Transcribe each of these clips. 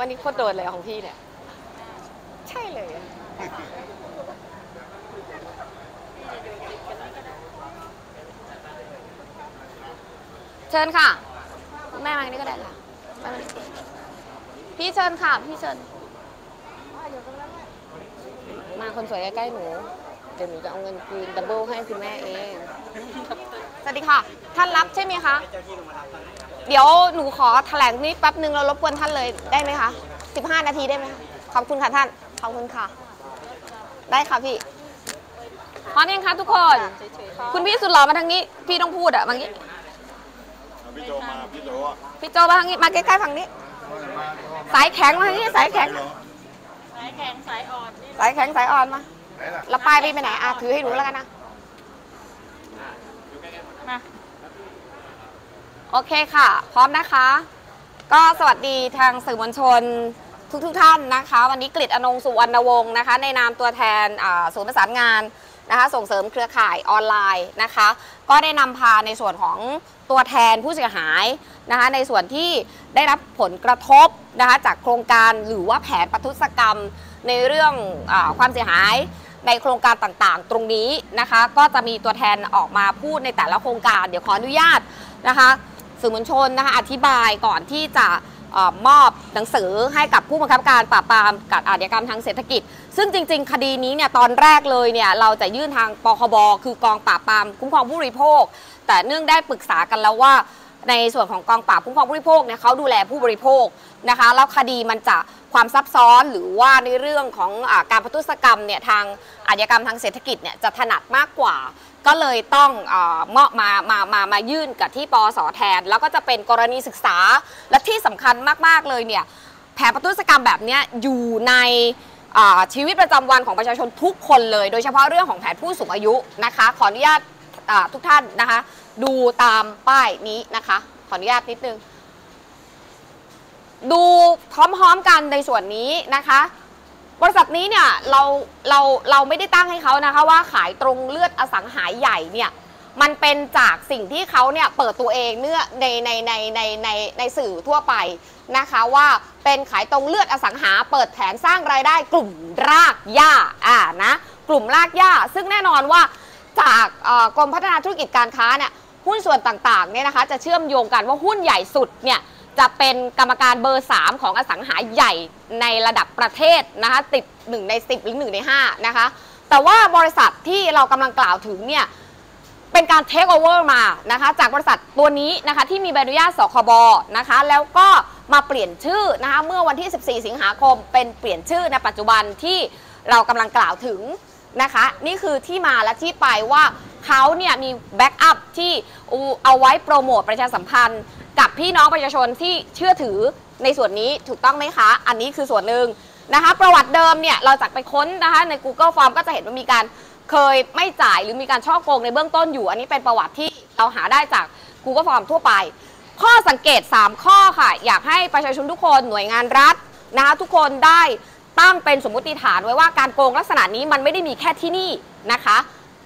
ว่านี่โคตรโดนเลยของพี่เนี่ย ใช่เลยอะเชิญค่ะ แม่มานี้ก็ได้ค่ะแม่มานี่พี่เชิญค่ะ พี่เชิญ มาคนสวยใกล้ๆหนู เดี๋ยวหนูจะเอาเงินคืนดับเบิลให้คุณแม่เอง สวัสดีค่ะ ท่านรับใช่ไหมคะ เเดี๋ยวหนูขอแถลงนิดแป๊บนึงเรารบกวนท่านเลยได้ไหมคะ 15 นาทีได้ไหมคะขอบคุณค่ะท่าน ขอบคุณค่ะ ได้ค่ะพี่พร้อมยังคะทุกคน คุณพี่สุดหล่อมาทางนี้ พี่ต้องพูดอะมางนี้พี่โจมาพี่โจอ่พี่โจมาทางนี้มาใกล้ๆฝั่งนี้ สายแข็งมาทางนี้สายแข็ง สายแข็งสายอ่อนสายแข็งสายอ่อนมาไหนล่ะแล้วป้ายพี่ไปไหนอะถือให้หนูแล้วกันนะมา โอเคค่ะ พร้อมนะคะ ก็สวัสดีทางสื่อมวลชนทุกทท่านนะคะ วันนี้กฤษอนงสุวรรณวงศ์นะคะ ในนามตัวแทนศูนย์ประสานงานนะคะ ส่งเสริมเครือข่ายออนไลน์นะคะ ก็ได้นำพาในส่วนของตัวแทนผู้เสียหายนะคะ ในส่วนที่ได้รับผลกระทบนะคะจากโครงการหรือว่าแผนปทุศกรรมในเรื่องอความเสียหายในโครงการต่างๆ ตรงนี้นะคะ ก็จะมีตัวแทนออกมาพูดในแต่ละโครงการ เดี๋ยวขออนุญาตนะคะ สื่อมวลชนนะคะอธิบายก่อนที่จะออมอบหนังสือให้กับผู้บังคับการปราบปรามกับอาชญากรรมทางเศรษฐกิจ ซึ่งจริง ๆ คดีนี้เนี่ยตอนแรกเลยเนี่ยเราจะยื่นทางปคบคือกองปราบปรามคุ้มครองผู้บริโภค แต่เนื่องได้ปรึกษากันแล้วว่า ในส่วนของกองปราบคุ้มครองผู้บริโภคเนี่ยเขาดูแลผู้บริโภคนะคะแล้วคดีมันจะ ความซับซ้อนหรือว่าในเรื่องของอาการพัทุศกรรมเนี่ยทางอาชญากรรมทางเศรษฐกิจเนี่ยจะถนัดมากกว่า ก็เลยต้องเออมอบมามามามายื่นกับที่ปอสแทน แล้วก็จะเป็นกรณีศึกษาและที่สำคัญมาก ๆ เลยเนี่ยแผนพัทุศกรรมแบบเนี้ยอยู่ในชีวิตประจำวันของประชาชนทุกคนเลย โดยเฉพาะเรื่องของแผนผู้สูงอายุนะคะ ขออนุญาตทุกท่านนะคะ ดูตามป้ายนี้นะคะ ขออนุญาตนิดนึง ดูพร้อมๆกันในส่วนนี้นะคะ บริษัทนี้เนี่ยเราเราเราไม่ได้ตั้งให้เขานะคะว่าขายตรงเลือดอสังหาใหญ่เนี่ยมันเป็นจากสิ่งที่เขาเนี่ยเปิดตัวเองเนื้อในในในในในในสื่อทั่วไปนะคะว่าเป็นขายตรงเลือดอสังหา เปิดแผนสร้างรายได้กลุ่มรากหญ้าอ่านะกลุ่มรากหญ้า ซึ่งแน่นอนว่าจากกรมพัฒนาธุรกิจการค้าเนี่ยหุ้นส่วนต่างๆเนี่ยนะคะจะเชื่อมโยงกันว่าหุ้นใหญ่สุดเนี่ย จะเป็นกรรมการเบอร์ 3 ของอสังหาใหญ่ในระดับประเทศนะคะติด 1 ใน 10 หรือ 1 ใน 5 นะคะ แต่ว่าบริษัทที่เรากำลังกล่าวถึงเนี่ยเป็นการเทคโอเวอร์มานะคะจากบริษัทตัวนี้นะคะที่มีใบอนุญาตสคบนะคะแล้วก็มาเปลี่ยนชื่อนะคะเมื่อวันที่ 14 สิงหาคม เป็นเปลี่ยนชื่อในปัจจุบันที่เรากำลังกล่าวถึงนะคะนี่คือที่มาและที่ไปว่าเขาเนี่ยมีแบ็กอัพที่เอาไว้โปรโมทประชาสัมพันธ์ กับพี่น้องประชาชนที่เชื่อถือในส่วนนี้ถูกต้องไหมคะ อันนี้คือส่วนหนึ่งนะคะ ประวัติเดิมเนี่ยเราจากไปค้นนะคะใน Google Form ก็จะเห็นว่ามีการเคยไม่จ่ายหรือมีการช่อโกงในเบื้องต้นอยู่ อันนี้เป็นประวัติที่เราหาได้จาก Google Form ทั่วไป ข้อสังเกต 3 ข้อค่ะ อยากให้ประชาชนทุกคนหน่วยงานรัฐนะคะทุกคนได้ตั้งเป็นสมมติฐานไว้ว่าการโกงลักษณะนี้มันไม่ได้มีแค่ที่นี่นะคะ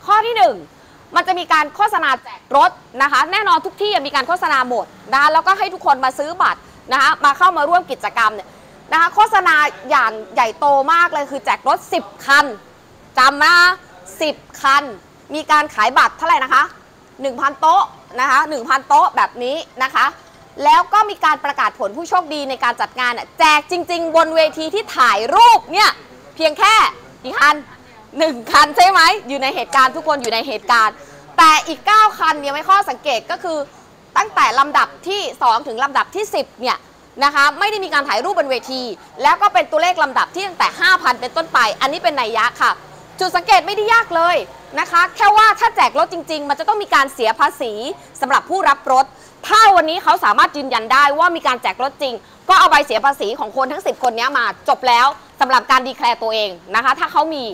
ข้อที่ 1 มันจะมีการโฆษณาแจกรถนะคะ แน่นอนทุกที่มีการโฆษณาหมดนะคะแล้วก็ให้ทุกคนมาซื้อบัตรนะคะมาเข้ามาร่วมกิจกรรมเนี่ยนะคะโฆษณาอย่างใหญ่โตมากเลยคือแจกรถ 10 คันจำนะ10 คัน มีการขายบัตรเท่าไหร่นะคะ 1,000 โต๊ะนะคะ1,000 โต๊ะแบบนี้นะคะ แล้วก็มีการประกาศผลผู้โชคดีในการจัดงาน แจกจริง ๆ บนเวทีที่ถ่ายรูปเนี่ยเพียงแค่กี่คัน หนึ่งคันใช่ไหมอยู่ในเหตุการณ์ทุกคนอยู่ในเหตุการณ์ แต่อีก 9 คันเนี่ยไม่ข้อสังเกตก็คือตั้งแต่ลำดับที่ 2 ถึงลำดับที่ 10เนี่ยนะคะไม่ได้มีการถ่ายรูปบนเวที แล้วก็เป็นตัวเลขลำดับที่ตั้งแต่ 5,000 เป็นต้นไป อันนี้เป็นนัยยะค่ะ จุดสังเกตไม่ได้ยากเลยนะคะ แค่ว่าถ้าแจกรถจริง ๆ มันจะต้องมีการเสียภาษีสำหรับผู้รับรถ ถ้าวันนี้เขาสามารถยืนยันได้ว่ามีการแจกรถจริง ก็เอาใบเสียภาษีของคนทั้ง 10 คนนี้มาจบแล้ว สำหรับการ declare ตัวเองนะคะ ถ้าเขามี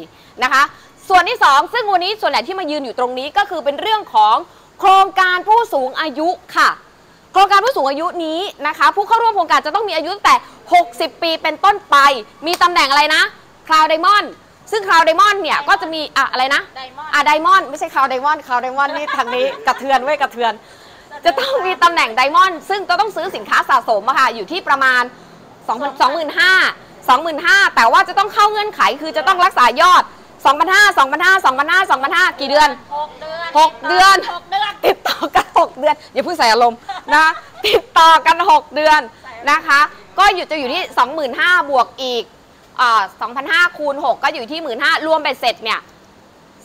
นะคะ ส่วนที่ 2 ซึ่งวันนี้ส่วนใหญ่ที่มายืนอยู่ตรงนี้ก็คือเป็นเรื่องของโครงการผู้สูงอายุค่ะ โครงการผู้สูงอายุนี้นะคะ ผู้เข้าร่วมโครงการจะต้องมีอายุตั้งแต่ 60 ปีเป็นต้นไป มีตำแหน่งอะไรนะ Crown Diamond ซึ่ง Crown Diamond เนี่ยก็จะมีอะอะไรนะ Diamond อะ Diamond ไม่ใช่ Crown Diamond Crown Diamond นี่ทางนี้กระเทือนเว้ยกระเทือน จะต้องมีตำแหน่งไดมอนด์ซึ่งก็ต้องซื้อสินค้าสะสมอะค่ะอยู่ที่ประมาณสองพัน สองหมื่นห้าสองหมื่นห้าแต่ว่าจะต้องเข้าเงื่อนไขคือจะต้องรักษายอดสองพันห้าสองพันห้าสองพันห้าสองพันห้ากี่เดือนหกเดือนหกเดือนหกเดือน ติดต่อกัน 6 เดือน อย่าเพิ่งใส่อารมณ์นะ ติดต่อกัน 6 เดือนนะคะ ก็อยู่จะอยู่ที่ 25,000 บวกอีกอ่า2,500คูณ6ก็อยู่ที่ 15,000 รวมไปเสร็จเนี่ย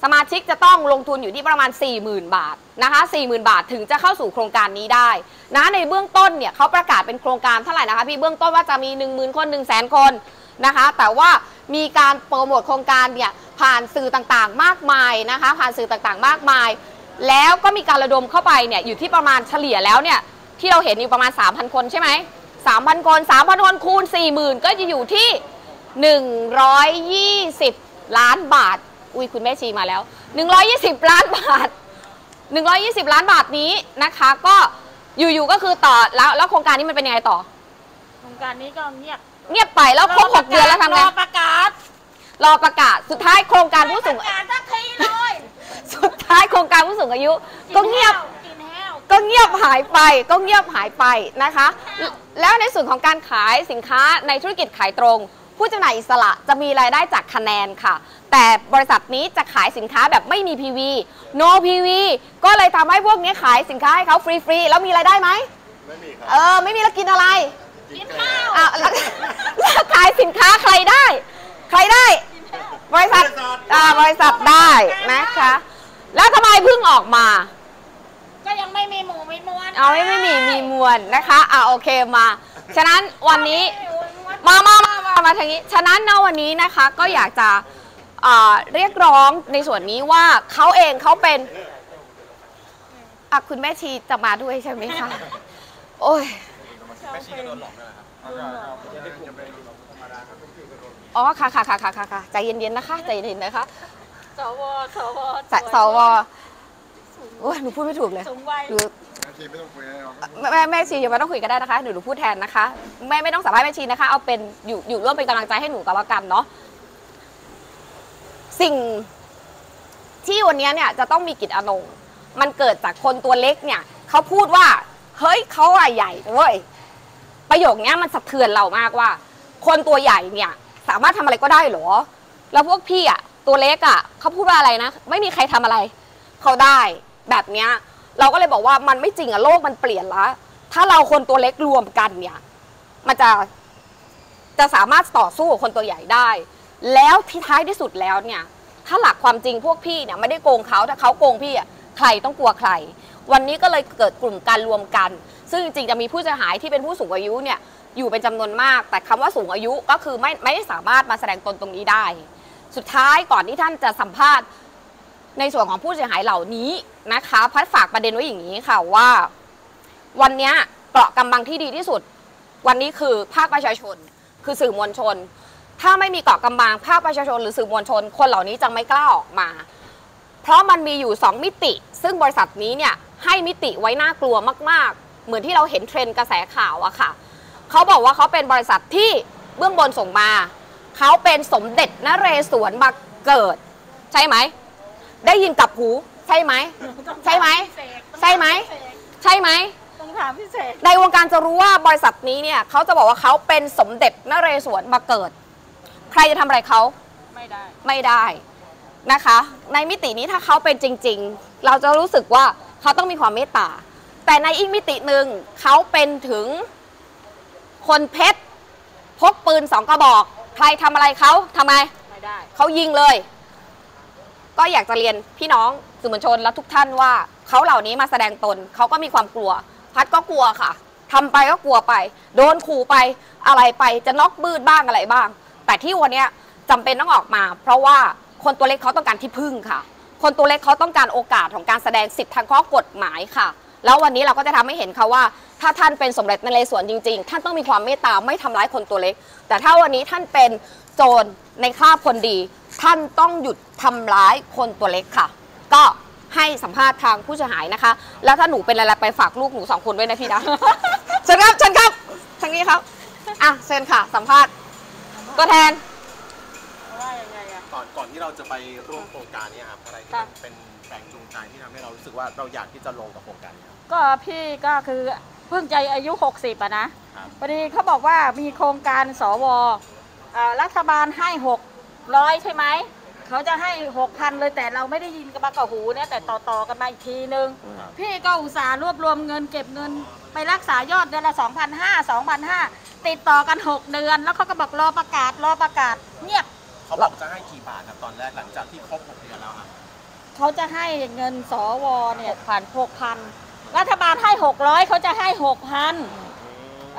สมาชิกจะต้องลงทุนอยู่ที่ประมาณ 40,000 บาทนะคะ40,000 บาทถึงจะเข้าสู่โครงการนี้ได้นะในเบื้องต้นเนี่ยเขาประกาศเป็นโครงการเท่าไหร่นะคะพี่เบื้องต้นว่าจะมี 10,000 คน 1 0 0 0 0 0 คน นะคะ แต่ว่ามีการโปรโมทโครงการเนี่ยผ่านสื่อต่างๆ มากมายนะคะ ผ่านสื่อต่างๆ มากมาย แล้วก็มีการระดมเข้าไปเนี่ยอยู่ที่ประมาณเฉลี่ยแล้วเนี่ยที่เราเห็นอยู่ประมาณ 3,000 คนใช่ไหม3,000 คน 3,000 คนคูณ 40,000 ก็จะอยู่ที่ 120 ล้านบาท อุ้ยคุณแม่ชีมาแล้ว 120 ล้านบาท 120 ล้านบาทนี้นะคะ ก็อยู่ๆก็คือต่อแล้วแล้วโครงการนี้มันเป็นยังไงต่อ โครงการนี้ก็เงียบ เงียบไปแล้วครบหกเดือนแล้วทำไงรอประกาศ รอประกาศสุดท้ายโครงการผู้สูงประกาศสักทีเลยสุดท้ายโครงการผู้สูงอายุ ก็เงียบกินแห้วก็เงียบหายไปก็เงียบหายไปนะคะ แล้วในส่วนของการขายสินค้าในธุรกิจขายตรง ผู้จำหน่ายอิสระจะมีรายได้จากคะแนนค่ะ แต่บริษัทนี้จะขายสินค้าแบบไม่มี PV no PV ก็เลยทำให้พวกนี้ขายสินค้าให้เขาฟรีๆแล้วมีรายได้ไหมไม่มีครับเออไม่มีแล้วกินอะไร กินข้าข้าววอะแล้วแล้วขายสินค้าใครได้ ใครได้ บริษัทอ่าบริษัทได้นะคะ แล้วทำไมเพิ่งออกมา ก็ยังไม่มีหมูไม่มวนเอาไม่ไม่มีมีมวลนะคะอ่าโอเคมา ฉะนั้นวันนี้ มามามามามาทางนี้ ฉะนั้นณวันนี้นะคะ ก็อยากจะอ่าเรียกร้องในส่วนนี้ว่าเขาเองเขาเป็นอะคุณแม่ชีจะมาด้วยใช่ไหมคะ โอ้ยไม่ใช่ก็โดนหลอกนั่นแหละครับอ๋อค่ะค่ะค่ะค่ะค่ะค่ะใจเย็นๆนะคะใจเย็นๆนะคะสวสวสสวโอ้ยหนูพูดไม่ถูกเลยสูงวัยหนูทีไม่ต้องคุยแล้วแม่แม่แม่ชียังไม่ต้องคุยกันได้นะคะหนูหนูพูดแทนนะคะแม่ไม่ต้องสัมภาษณ์แม่ชีนะคะ เอาเป็นอยู่อยู่ร่วมเป็นกำลังใจให้หนูก็แล้วกันเนาะสิ่งที่วันนี้เนี่ยจะต้องมีกิจอานงค์มันเกิดจากคนตัวเล็กเนี่ยเขาพูดว่า เฮ้ยเขาอะใหญ่เว้ย ประโยคนี้มันสะเทือนเรามากว่า คนตัวใหญ่เนี่ยสามารถทำอะไรก็ได้หรอ แล้วพวกพี่อะตัวเล็กอะเขาพูดว่าอะไรนะ ไม่มีใครทำอะไร เขาได้แบบเนี้ยเราก็เลยบอกว่ามันไม่จริงอะโลกมันเปลี่ยนละถ้าเราคนตัวเล็กรวมกันเนี่ย มันจะจะสามารถต่อสู้กับคนตัวใหญ่ได้ แล้วที่ท้ายที่สุดแล้วเนี่ย ถ้าหลักความจริงพวกพี่เนี่ยไม่ได้โกงเขาถ้าเขาโกงพี่อะใครต้องกลัวใคร วันนี้ก็เลยเกิดกลุ่มการรวมกัน ซึ่งจริงๆจะมีผู้เสียหายที่เป็นผู้สูงอายุเนี่ยอยู่เป็นจำนวนมาก แต่คำว่าสูงอายุก็คือไม่ไม่สามารถมาแสดงตนตรงนี้ได้ สุดท้ายก่อนที่ท่านจะสัมภาษณ์ในส่วนของผู้เสียหายเหล่านี้นะคะพัดฝากประเด็นไว้อย่างนี้ค่ะว่า วันเนี้ยเกราะกำบังที่ดีที่สุด วันนี้คือภาคประชาชน คือสื่อมวลชน ถ้าไม่มีเกราะกำบังภาคประชาชนหรือสื่อมวลชน คนเหล่านี้จะไม่กล้าออกมา เพราะมันมีอยู่ 2 มิติ ซึ่งบริษัทนี้เนี่ยให้มิติไว้น่ากลัวมาก เหมือนที่เราเห็นเทรนด์กระแสข่าวอะค่ะเขาบอกว่าเขาเป็นบริษัทที่เบื้องบนส่งมาเขาเป็นสมเด็จนเรศวรมาเกิด ใช่ไหม ได้ยินกับหูใช่ไหม ใช่ไหม ใช่ไหม ใช่ไหมต้องถามพิเศษในวงการจะรู้ว่าบริษัทนี้เนี่ยเขาจะบอกว่าเขาเป็นสมเด็จนเรศวรมาเกิด ใครจะทำอะไรเขาไม่ได้ไม่ได้นะคะ ในมิตินี้ถ้าเขาเป็นจริง ๆ เราจะรู้สึกว่าเขาต้องมีความเมตตา แต่ในอีกมิติหนึ่งเขาเป็นถึงคนเพชรพกปืนสองกระบอก ใครทำอะไรเขาทำไมไม่ได้เขายิงเลย ก็อยากจะเรียนพี่น้องสื่อมวลชนและทุกท่านว่าเขาเหล่านี้มาแสดงตนเขาก็มีความกลัว พัดก็กลัวค่ะทำไปก็กลัวไป โดนขู่ไปอะไรไปจะน็อกบืดบ้างอะไรบ้าง แต่ที่วันเนี้ยจำเป็นต้องออกมา เพราะว่าคนตัวเล็กเขาต้องการที่พึ่งค่ะ คนตัวเล็กเขาต้องการโอกาสของการแสดงสิทธิทางข้อกฎหมายค่ะ แล้ววันนี้เราก็จะทำให้เห็นค่ะว่า ถ้าท่านเป็นสมเด็จนเรศวรจริง ๆ ท่านต้องมีความเมตตาไม่ทำร้ายคนตัวเล็ก แต่ถ้าวันนี้ท่านเป็นโจรในคราบคนดี ท่านต้องหยุดทำร้ายคนตัวเล็กค่ะ ก็ให้สัมภาษณ์ทางผู้เสียหายนะคะ แล้วถ้าหนูเป็นอะไรไปฝากลูกหนูสองคนด้วยนะพี่นะเชิญครับเชิญครับทางนี้ครับอะเชิญค่ะ สัมภาษณ์ตัวแทน ก่อนก่อนที่เราจะไปร่วมโครงการเนี้ครับอะไรที่ค่ะมันเป็นแรงจูงใจที่ทำให้เรารู้สึกว่าเราอยากที่จะลงกับโครงการเนี้ครับ ก็พี่ก็คือเพิ่งจะอายุ 60อะนะพอดีเขาบอกว่ามีโครงการสวอ่ารัฐบาลให้ 600 ใช่ไหม เขาจะให้ 6,000 เลยแต่เราไม่ได้ยินกันมากับหูเนี่ยแต่ต่อๆกันมาอีกทีนึงพี่ก็อุตส่าห์รวบรวมเงินเก็บเงินไปรักษายอดเดือนละ 2,500 2,500 ติดต่อกัน 6 เดือน แล้วเขาก็บอกรอประกาศรอประกาศเงียบ เขาบอกจะให้กี่บาทครับตอนแรกหลังจากที่ครบ6เดือนแล้วครับเขาจะให้เงินสวเนี่ยพันหกพันรัฐบาลให้หกร้อยเขาจะให้หกพัน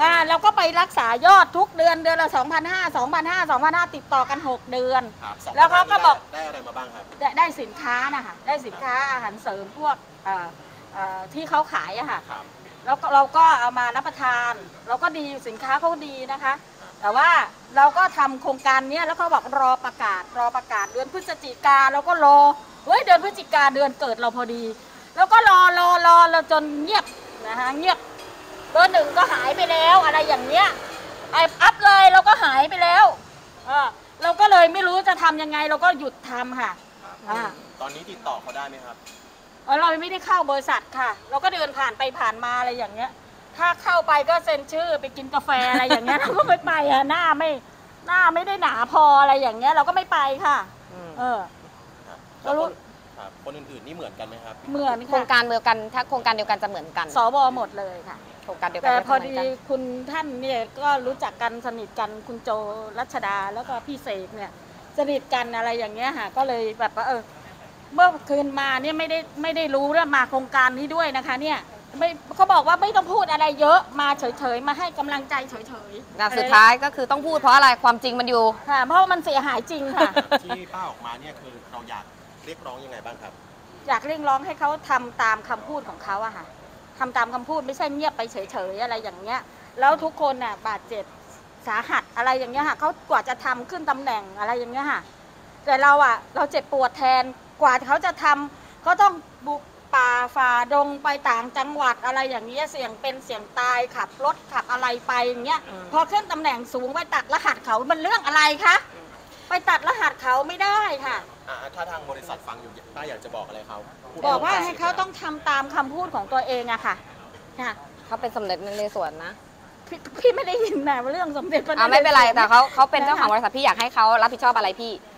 อ่าเราก็ไปรักษายอดทุกเดือนเดือนละสองพันห้าสองพันห้าสองพันห้าติดต่อกันหกเดือน ครับสองแล้วเขาก็บอก ได้อะไรมาบ้างครับได้ได้สินค้านะคะได้สินค้าอาหารเสริมพวกเอ่อเอ่อที่เขาขายอะค่ะ ครับ แล้วก็เราก็เอามารับประทาน เราก็ดีสินค้าเขาดีนะคะ แต่ว่าเราก็ทำโครงการเนี้ยแล้วเขาบอกรอประกาศ รอประกาศเดือนพฤศจิกาเราก็รอเฮ้ยเดือนพฤศจิกาเดือนเกิดเราพอดี แล้วก็รอรอรอเราจนเงียบนะคะเงียบเบอร์หนึ่งก็หายไปแล้วอะไรอย่างเนี้ยไออัพเลยเราก็หายไปแล้วอ่าเราก็เลยไม่รู้จะทำยังไงเราก็หยุดทำค่ะอ่าตอนนี้ติดต่อเขาได้ไหมครับเออเราไม่ได้เข้าบริษัทค่ะ เราก็เดินผ่านไปผ่านมาอะไรอย่างเงี้ย ถ้าเข้าไปก็เซ็นชื่อไปกินกาแฟอะไรอย่างเงี้ยเราก็ไม่ไปอะหน้าไม่หน้าไม่ได้หนาพออะไรอย่างเงี้ย เราก็ไม่ไปค่ะ อืมเออครับเรารู้ครับคนอื่นๆนี่เหมือนกันไหมครับเหมือนโครงค่ะการเดียวกัน ถ้าโครงการเดียวกันจะเหมือนกันสวหมดเลยค่ะ โครงการเดียวกันแต่จะพอเหมืดีนกันคุณท่านเนี่ยก็รู้จักกันสนิทกันคุณโจรัชดาแล้วก็พี่เสกเนี่ย สนิทกันอะไรอย่างเงี้ยค่ะ ก็เลยแบบว่าเออ เมื่อคืนมาเนี่ยไม่ได้ไม่ได้รู้เรื่องมาโครงการนี้ด้วยนะคะ เนี่ย ไม่เขาบอกว่าไม่ต้องพูดอะไรเยอะมาเฉยๆ มาให้กำลังใจเฉยๆนะสุดท้ายก็คือต้องพูดเพราะอะไรความจริงมันอยู่ค่ะเพราะว่ามันเสียหายจริงค่ะ ที่ป้าออกมาเนี่ยคือเราอยากเรียกร้องยังไงบ้างครับ อยากเรียกร้องให้เขาทำตามคำพูดของเขาอะค่ะทำตามคำพูดไม่ใช่เงียบไปเฉยๆอะไรอย่างเงี้ย แล้วทุกคนน่ะบาดเจ็บสาหัสอะไรอย่างเงี้ยค่ะเขากว่าจะทำขึ้นตำแหน่งอะไรอย่างเงี้ยค่ะ แต่เราอะเราเจ็บปวดแทนกว่าเขาจะทำเขาต้องบุก ป่าฝ่าดงไปต่างจังหวัดอะไรอย่างเงี้ยเสี่ยงเป็นเสี่ยงตายขับรถขับอะไรไปอย่างเงี้ยอืมพอขึ้นตำแหน่งสูงไปตัดรหัสเขามันเรื่องอะไรคะไปตัดรหัสเขาไม่ได้ค่ะ อ่าถ้าทางบริษัทฟังอยู่ป้าอยากจะบอกอะไรเขาพูดบอกว่าให้ให้เขาต้องทำตามคำพูดของตัวเองอะค่ะค่ะเขาเป็นสมเด็จในส่วนนะพี่พี่ไม่ได้ยินนะว่าเรื่องสมเด็จพระนอ่าเรศวไม่เป็นไร แต่เขาเขาเป็นเจ้าของบริษัทพี่อยากให้เขารับผิดชอบอะไรพี่อ่า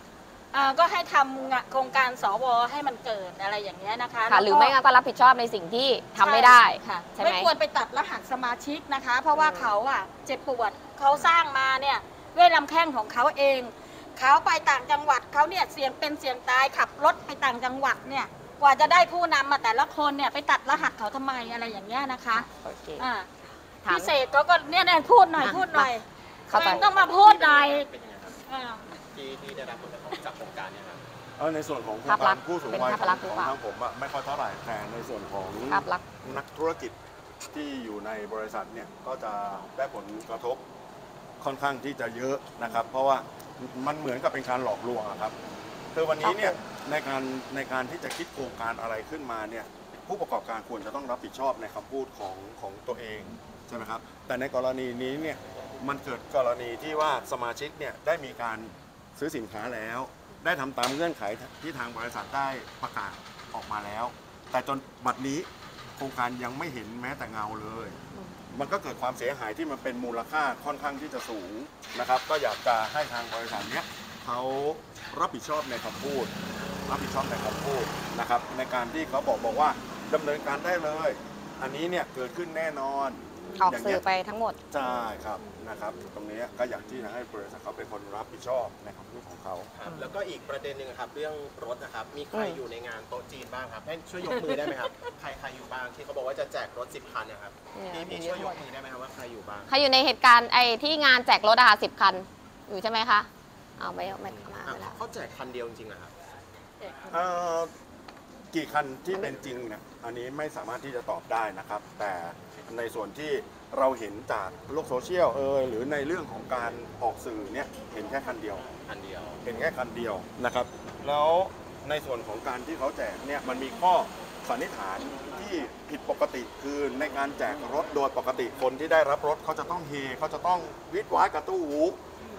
ก็ให้ทำงะโครงการสวให้มันเกิดอะไรอย่างเงี้ยนะคะค่ะหรือไม่งั้นก็รับผิดชอบในสิ่งที่ทำไม่ได้ค่ะใช่ไหมไม่ควรไปตัดรหัสสมาชิกนะคะ เพราะว่าเขาอะเจ็บปวดเขาสร้างมาเนี่ยด้วยลำแข้งของเขาเอง เขาไปต่างจังหวัดเขาเนี่ยเสี่ยงเป็นเสี่ยงตายขับรถไปต่างจังหวัดเนี่ยกว่าจะได้ผู้นำมาแต่ละคนเนี่ยไปตัดรหัสเขาทำไมอะไรอย่างเงี้ยนะคะโอเคอ่าถามพิเศษเขาก็เนี่ยเนี่ยพูดหน่อยอะพูดหน่อยเข้าใจแม่งต้องมาพูดหน่อย เป็นยังไงครับอ่าที่ที่ได้รับผลกระทบจากโครงการเนี่ยครับ เอาในส่วนของโครงภาพลักากรษณ์ผู้สูงเป็นวัยภาพลักษณ์ขหรือองเปล่า ทางผมอะไม่ค่อยเท่าไหร่แต่ในส่วนของภาพลักษณ์ นักธุรกิจที่อยู่ในบริษัทเนี่ยก็จะได้ผลกระทบค่อนข้างที่จะเยอะนะครับ เพราะว่ามันเหมือนกับเป็นการหลอกลวงอะครับคือวันนี้เนี่ยในการในการที่จะคิดโครงการอะไรขึ้นมาเนี่ยผู้ประกอบการควรจะต้องรับผิดชอบในคำพูดของของตัวเองใช่ไหมครับแต่ในกรณีนี้เนี่ยมันเกิดกรณีที่ว่าสมาชิกเนี่ยได้มีการ ซื้อสินค้าแล้ว ได้ทำตามเงื่อนไขที่ทางบริษัทได้ประกาศออกมาแล้ว แต่จนบัดนี้โครงการยังไม่เห็นแม้แต่เงาเลย มันก็เกิดความเสียหายที่มันเป็นมูลค่าค่อนข้างที่จะสูงนะครับ ก็อยากจะให้ทางบริษัทเนี้ยเขารับผิดชอบในคำพูด รับผิดชอบในคำพูดนะครับ ในการที่เขาบอกบอกว่าดำเนินการได้เลย อันนี้เนี่ยเกิดขึ้นแน่นอนออกย่างสื่เงี้อยไปทั้งหมดใช่ครับ นะครับตรงนี้ก็อยากที่จะให้บริษัทเขาเป็นคนรับผิดชอบในคำพูดของเขา ครับแล้วก็อีกประเด็นหนึ่งครับเรื่องรถนะครับ มีใครอืมอยู่ในงานโต๊ะจีนบ้างครับให้ช่วยยกมือได้ไหมครับ ใครใครอยู่บ้างที่เขาบอกว่าจะแจกรถสิบคันเนะครับเนี่ยพี่พี่ช่วยยกมือได้ไหมครับว่าใครอยู่บ้างใครอยู่ในเหตุการณ์ไอ้ที่งานแจกรถอะค่ะสิบคัน อยู่ใช่ไหมคะเอาไม่ไม่มาอะไม่แล้วเขาแจกคันเดียวจริงๆนะครับ เอ่อกี่คันที่เป็นจริงเนี่ยอันนี้ไม่สามารถที่จะตอบได้นะครับ แต่ในส่วนที่ เราเห็นจากโลกโซเชียลเอยหรือในเรื่องของการออกสื่อเนี่ยเห็นแค่คันเดียวคันเดียว เห็นแค่คันเดียวนะครับ แล้วในส่วนของการที่เขาแจกเนี่ยมันมีข้อสันนิษฐานที่ผิดปกติคือในการแจกรถโดยปกติคนที่ได้รับรถเขาจะต้องเฮเขาจะต้องวิดว้ายกระตู้หู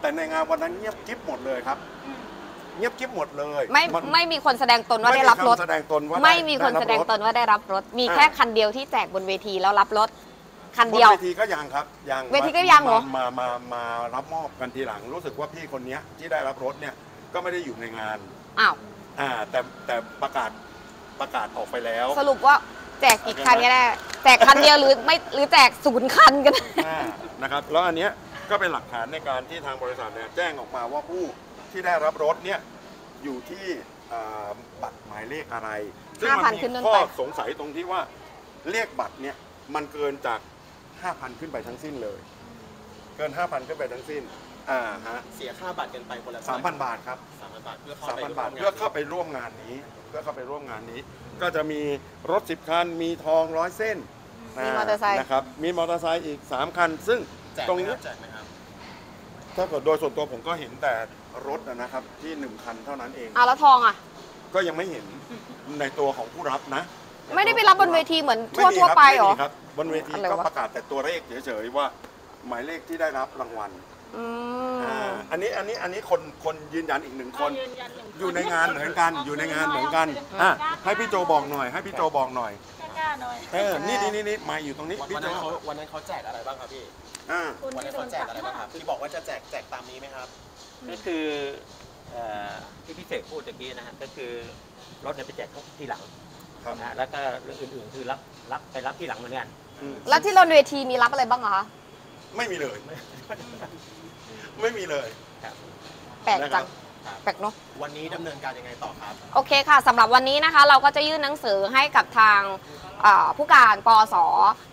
แต่ในงานวันนั้นเงียบกิ๊บหมดเลยครับ เงียบกิ๊บหมดเลยไม่นไม่มีคนแสดงตนว่าได้รับรถม่มีคำแสดงตนว่าไม่มีคนไแสดงตนว่าได้รับรถ มีอ่าแค่คันเดียวที่แจกบนเวทีแล้วรับรถ คันเดียว บนเวทีก็ยังครับยังเวทีก็ยังเหรอมามามามารับมอบกันทีหลัง รู้สึกว่าพี่คนเนี้ยที่ได้รับรถเนี่ยก็ไม่ได้อยู่ในงานอ้าวอ่าแต่แต่ประกาศประกาศออกไปแล้ว สรุปว่าแจกกี่คันกันแน่แจกคันเดียวหรือไม่หรือแจกศูนย์คันกันอ่านะครับแล้วอันเนี้ยก็เป็นหลักฐานในการที่ทางบริษัทเนี่ยแจ้งออกมาว่าผู้ที่ได้รับรถเนี่ยอยู่ที่อ่าบัตรหมายเลขอะไร ซึ่งมัน5,000ขึ้มีนต้นข้อไปสงสัยตรงที่ว่าเลขบัตรเนี่ยมันเกินจาก 5,000 ขึ้นไปทั้งสิ้นเลย เกิน 5,000 ขึ้นไปทั้งสิ้นอ่าฮะเสียค่าบัตรกันไปคนละ3,000 บาทครับสามพันบาทเพื่อเข้าไป3,000 บาทร่วมงนเพื่อเข้าไปร่วมงานนี้ เพื่อเข้าไปร่วมงานนี้ ก็จะมีรถ 10 คัน มีทองร้อยเส้นมีมอเตอร์ไซค์ นะครับ มีมอเตอร์ไซค์อีก 3 คัน ซึ่งแจกตรงไหมนี้ครับแจกไหมครับถ้าเกิดโดยส่วนตัวผมก็เห็นแต่รถนะครับที่ 1 คันเท่านั้นเองอ้าวแล้วทองอะ ก็ยังไม่เห็นในตัวของผู้รับนะ ไม่ได้ไปรับบนเวทีเหมือนทั่วม่มีทั่วครับไปเหรอ ม่มีครับบนเวทีอะไรก็วะ ประกาศแต่ตัวเลขเฉยๆว่า หมายเลขที่ได้รับรางวัลอือ่ามอันนี้อันนี้อันนี้คนคนยืนยันอีกหนึ่งคนยืนยันหนึ่งคอยู่ในงานเหมือนกันอยู่ในงานเหมือนกันอะให้พี่โจบอกหน่อย ให้พี่โจบอกหน่อยกล้าๆหน่อยเออนี่นี่นี่นี่มาอยู่ตรงนี้วันพี่วันโจนั้นเขาวันนั้นเขาแจกอะไรบ้างครับพี่ อ่าคุณวันนั้ที่นโดเขานแจกตัดอะไรบ้างครับที่บอกว่าจะแจกแจกตามนี้ไหมครับ ก็คือเอ่อที่พี่เสกพูดตะกี้นะฮะก็คือรถเนี่ยไปแจกเขาที่หลัง ครับ นะฮะแล้วก็เรื่องอื่นๆคือรับรับไปรับที่หลังเหมือนกัน อืมแล้วที่บนเวทีมีรับอะไรบ้างอะคะไม่มีเลย ไม่มีเลยแปลกนะคจัรังบ แปลกเนาะ วันนี้ดำเนินการยังไงต่อครับ โอเคค่ะสำหรับวันนี้นะคะเราก็จะยื่นหนังสือให้กับทางเอ่อผู้การปอส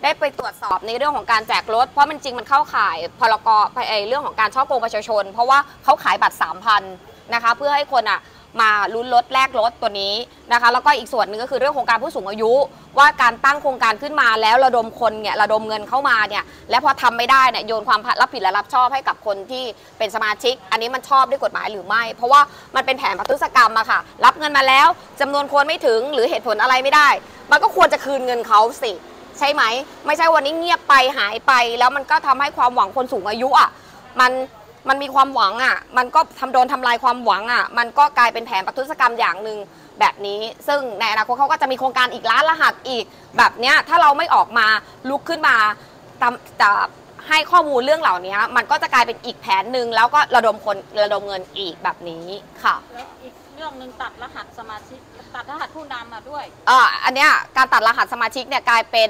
ได้ไปตรวจสอบในเรื่องของการแจกรถ เพราะมันจริงมันเข้าข่ายพรกไอเรื่องของการช่อโกงประชาชน เพราะว่าเขาขายบัตร 3,000นะคะเพื่อให้คนอะ มาลุ้นรถแลกรถตัวนี้นะคะ แล้วก็อีกส่วนหนึ่งก็คือเรื่องของการผู้สูงอายุ ว่าการตั้งโครงการขึ้นมาแล้วระดมคนเนี่ยระดมเงินเข้ามาเนี่ยและพอทำไม่ได้เนี่ยโยนความรับผิดและรับชอบให้กับคนที่เป็นสมาชิก อันนี้มันชอบด้วยกฎหมายหรือไม่ เพราะว่ามันเป็นแผนประทุษกรรมอะค่ะ รับเงินมาแล้วจำนวนคนไม่ถึงหรือเหตุผลอะไรไม่ได้ มันก็ควรจะคืนเงินเขาสิใช่ไหม ไม่ใช่วันนี้เงียบไปหายไป แล้วมันก็ทำให้ความหวังคนสูงอายุอะมัน มันมีความหวังอะ มันก็ทำโดนทำลายความหวังอะ มันก็กลายเป็นแผนประทุษกรรมอย่างหนึ่งแบบนี้ ซึ่งในอนาคตเขาก็จะมีโครงการอีกล้านรหัสอีก แบบเนี้ยถ้าเราไม่ออกมาลุกขึ้นมาตามจะให้ข้อมูลเรื่องเหล่านี้มันก็จะกลายเป็นอีกแผนหนึ่งแล้วก็ระดมคนระดมเงินอีกแบบนี้ค่ะแล้วอีกเรื่องหนึ่งตัดรหัสสมาชิกตัดรหัสผู้นำมาด้วยอ่าอันเนี้ยการตัดรหัสสมาชิกเนี่ยกลายเป็น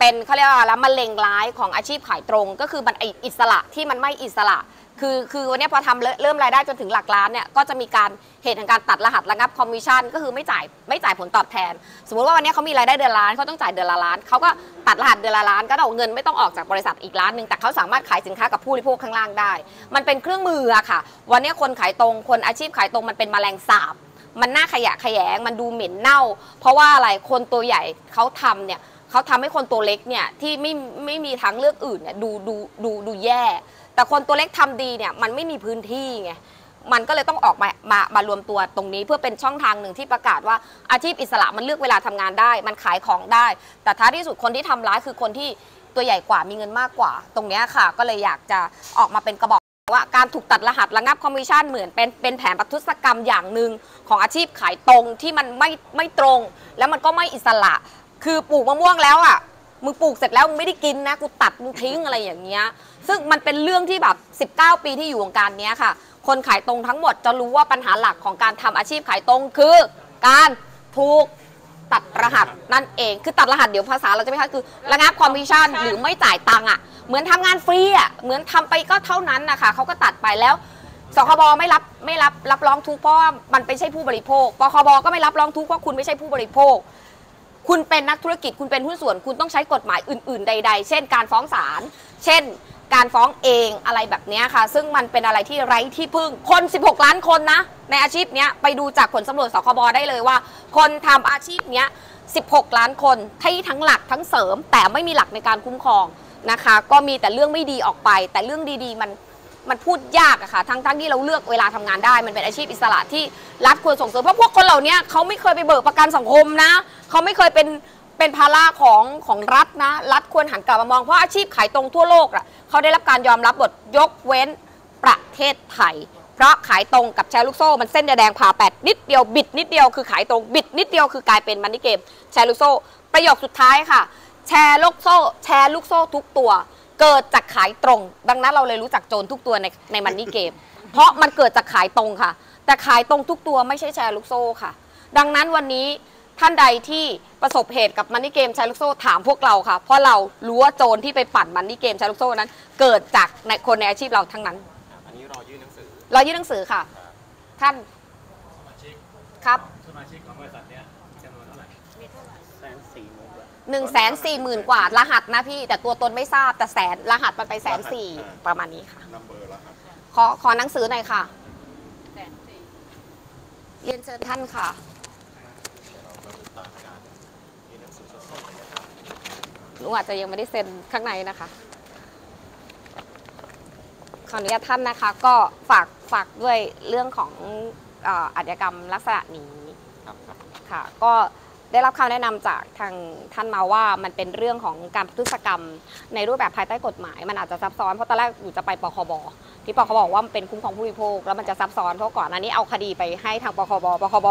เป็นเขาเรียกว่าอะไรมะเร็งร้ายของอาชีพขายตรง ก็คือมันอิสระที่มันไม่อิสระ คือคือวันนี้พอทำเริ่มรายได้จนถึงหลักล้านเนี่ยก็จะมีการเหตุแห่งการตัดรหัสระงับคอมมิชชั่นก็คือไม่จ่ายไม่จ่ายผลตอบแทน สมมติว่าวันนี้เขามีรายได้เดือนล้านเขาต้องจ่ายเดือนละล้านเขาก็ตัดรหัสเดือนละล้านก็เอาเงินไม่ต้องออกจากบริษัทอีกล้านหนึ่งแต่เขาสามารถขายสินค้ากับผู้บริโภคข้างล่างได้ มันเป็นเครื่องมืออะค่ะ วันนี้คนขายตรงคนอาชีพขายตรงมันเป็นแมลงสาบมันน่าขยะขยงมันดูเหม็นเน่า เพราะว่าอะไรคนตัวใหญ่เขาทำเนี่ย เขาทำให้คนตัวเล็กเนี่ยที่ไม่ไม่มีทางเลือกอื่นเนี่ยดูดูดูดูแย่ แต่คนตัวเล็กทำดีเนี่ยมันไม่มีพื้นที่ไงมันก็เลยต้องออกมามามารวมตัวตรงนี้เพื่อเป็นช่องทางหนึ่งที่ประกาศว่าอาชีพอิสระมันเลือกเวลาทำงานได้ มันขายของได้ แต่ท้ายที่สุดคนที่ทำร้ายคือคนที่ตัวใหญ่กว่ามีเงินมากกว่า ตรงนี้ค่ะ ก็เลยอยากจะออกมาเป็นกระบอกว่าการถูกตัดรหัสระงับคอมมิชชั่นเหมือนเป็นเป็นแผนประทุษกรรมอย่างหนึ่งของอาชีพขายตรงที่มันไม่ไม่ตรง แล้วมันก็ไม่อิสระ คือปลูกมะม่วงแล้วอะมึงปลูกเสร็จแล้วมึงไม่ได้กินนะกูตัดมึงทิ้งอะไรอย่างเงี้ย ซึ่งมันเป็นเรื่องที่แบบ 19 ปีที่อยู่วงการเนี้ยค่ะ คนขายตรงทั้งหมดจะรู้ว่าปัญหาหลักของการทำอาชีพขายตรงคือ การถูกตัดรหัสนั่นเอง คือตัดรหัสเดี๋ยวภาษาเราจะไม่ค่อยคือระงับคอมมิชชั่นหรือไม่จ่ายตังค์อะ เหมือนทำงานฟรีอะ เหมือนทำไปก็เท่านั้นนะคะเขาก็ตัดไปแล้ว สคบไม่รับไม่รับรับร้องทุกข์เพราะว่ามันไม่ใช่ผู้บริโภคปคบก็ไม่รับร้องทุกข์เพราะคุณไม่ใช่ผู้บริโภค คุณเป็นนักธุรกิจคุณเป็นหุ้นส่วน คุณต้องใช้กฎหมายอื่น ๆ ใด ๆ เช่น การฟ้องศาลเช่น การฟ้องเองอะไรแบบนี้ค่ะ ซึ่งมันเป็นอะไรที่ไร้ที่พึ่งคน 16 ล้านคนนะ ในอาชีพเนี้ยไปดูจากผลสำรวจสคบได้เลยว่า คนทำอาชีพเนี้ย 16 ล้านคนที่ทั้งหลักทั้งเสริม แต่ไม่มีหลักในการคุ้มครองนะคะ ก็มีแต่เรื่องไม่ดีออกไป แต่เรื่องดีๆ มัน มันพูดยากอะค่ะ ทั้งทั้งที่เราเลือกเวลาทำงานได้ มันเป็นอาชีพอิสระที่รัฐควรส่งเสริมเพราะพวกคนเหล่านี้เขาไม่เคยไปเบิกประกันสังคมนะเขาไม่เคยเป็นเป็นภาระของของรัฐนะ รัฐควรหันกลับมามอง เพราะอาชีพขายตรงทั่วโลกอะเขาได้รับการยอมรับบทยกเว้นประเทศไทย เพราะขายตรงกับแชร์ลูกโซ่ มันเส้นแดงผ่าแปดนิดเดียวบิดนิดเดียวคือขายตรงบิดนิดเดียวคือกลายเป็นมันนี่เกมแชร์ลูกโซ่ ประโยคสุดท้ายค่ะ แชร์ลูกโซ่ แชร์ลูกโซ่ทุกตัว เกิดจากขายตรง ดังนั้นเราเลยรู้จักโจรทุกตัวในในมันนี่เกม เพราะมันเกิดจากขายตรงค่ะ แต่ขายตรงทุกตัวไม่ใช่แชร์ลูกโซ่ค่ะ ดังนั้นวันนี้ท่านใดที่ประสบเหตุกับมันนี่เกมแชร์ลูกโซ่ถามพวกเราค่ะ เพราะเรารู้ว่าโจรที่ไปปั่นมันนี่เกมแชร์ลูกโซ่นั้น เกิดจากในคนในอาชีพเราทั้งนั้นครับอันนี้รอยื่นหนังสือเรายื่นหนังสือค่ะ ท่านครับ สมาชิกของบริษัทเนี้ หนึ่งแสนสี่หมื่นกว่ารหัสนะพี่ แต่ตัวตนไม่ทราบแต่แสนรหัสมันไปแสนสี่ประมาณนี้ค่ะขอขอหนังสือหน่อยค่ะ เรียนเชิญท่านค่ะ หนูอาจจะยังไม่ได้เซ็นข้างในนะคะ ขออนุญาตท่านนะคะ ก็ฝากฝากด้วยเรื่องของอ่ออาชกรรมลักษณะนี้ ครับค่ะ ก็ ได้รับคำแนะนำจากทางท่านมาว่ามันเป็นเรื่องของการพฤติกรรม ในรูปแบบภายใต้กฎหมาย มันอาจจะซับซ้อนเพราะตอนแรกอยู่จะไปปคบที่ปคบบอกว่ามันเป็นคุ้มครองผู้บริโภคแล้วมันจะซับซ้อนเพราะก่อนหน้านี้เอาคดีไปให้ทางปคบปคบ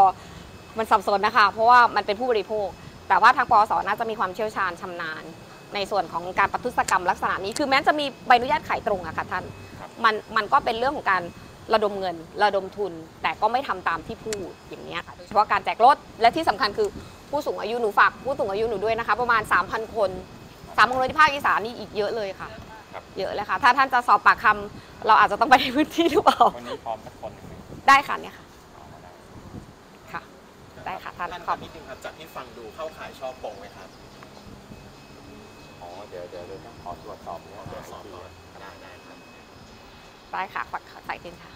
มันสับสนนะคะ เพราะว่ามันเป็นผู้บริโภค แต่ว่าทางปอสน่าจะมีความเชี่ยวชาญชำนาญ ในส่วนของการประทุษกรรมลักษณะนี้ คือแม้จะมีใบอนุญาตขายตรงอะค่ะท่านมันมันก็เป็นเรื่องของการระดมเงิน ระดมทุน แต่ก็ไม่ทำตามที่พูดอย่างนี้ยค่ะโดยเฉพาะการแจกรถและที่สำคัญคือ ผู้สูงอายุหนูฝากผู้สูงอายุหนูด้วยนะคะ ประมาณ 3,000 คนสามพันคนที่ภาคอีสานนี่อีกเยอะเลยค่ะ ครับ เยอะเลยค่ะ ถ้าท่านจะสอบปากคำเราอาจจะต้องไปในพื้นที่หรือเปล่า วันนี้พร้อมสักคนหนึ่งไหมได้ค่ะเนี่ยค่ะ เอามาได้ค่ะ ได้ค่ะท่านท่านขคอรับบนิดนึงครับจากที่ฟังดูเข้าข่ายช่อโกงไหมครับ อ๋อเดี๋ยวเดี๋ยวเดี๋ยวต้องขอตรวจสอบเนื้อตรวจหาสอบอีกก่อน ได้ได้ครับ ได้ค่ะฝากใส่ขึ้นค่ะ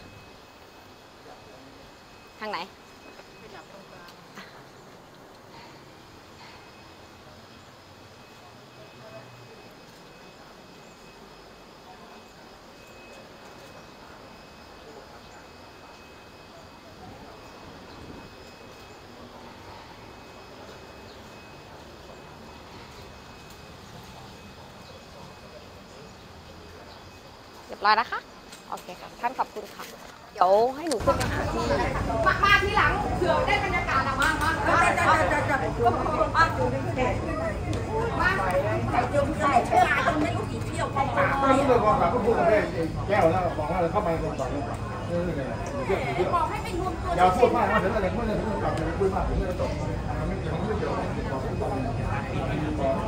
ทางไหน ร้อยนะคะ โอเคค่ะ ท่านขอบคุณค่ะ เดี๋ยวให้หนูขึ้นไปหาที่มามาทีหลังเผื่อได้บรรยากาศอะมามามามามาก็รู้เลยว่าก็พูดกับแม่แก้วแล้วบอกว่าเข้ามาก่อนก่อนนี่นี่นี่เรื่องเรื่องอย่าพูดมากนะเดี๋ยวอะไรเมื่อไหร่เมื่อไหร่จะพูดมากเดี๋ยวจะจบไม่เกี่ยวไม่เกี่ยว